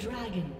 dragon.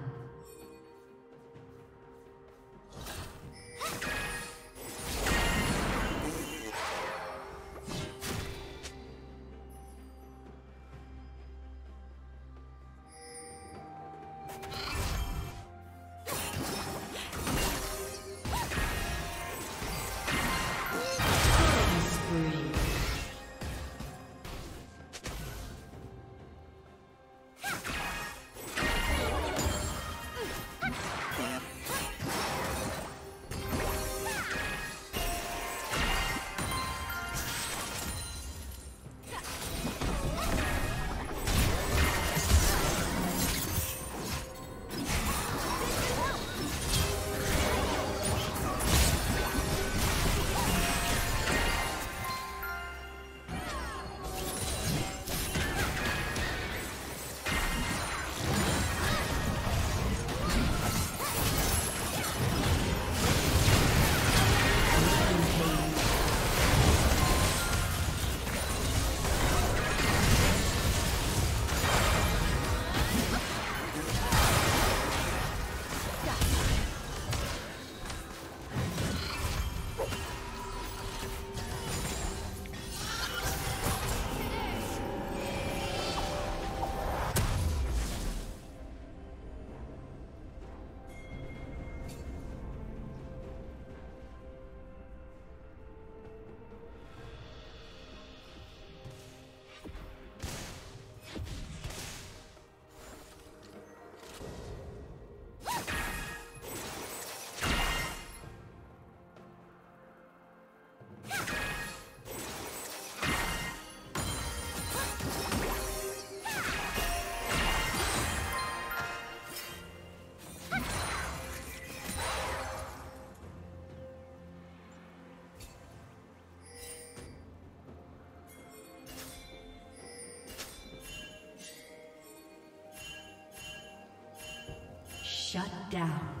Shut down.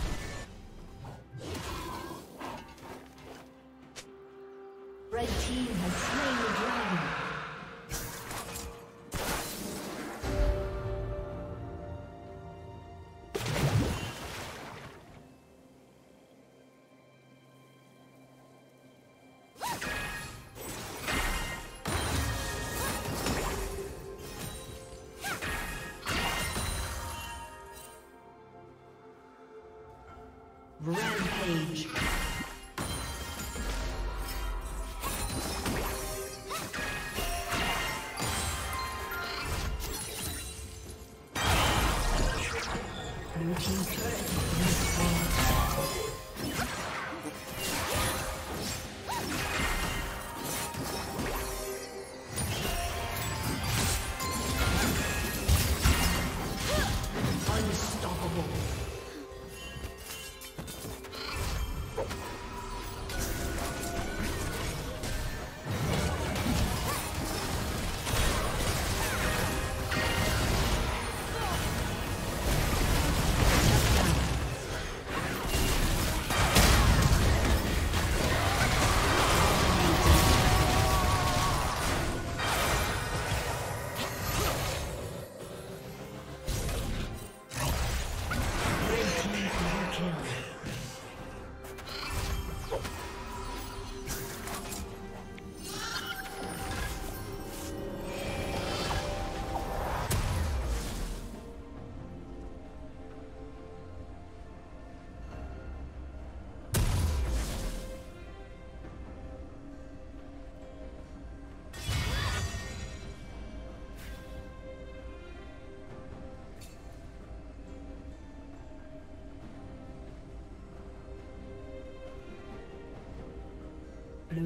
Rampage.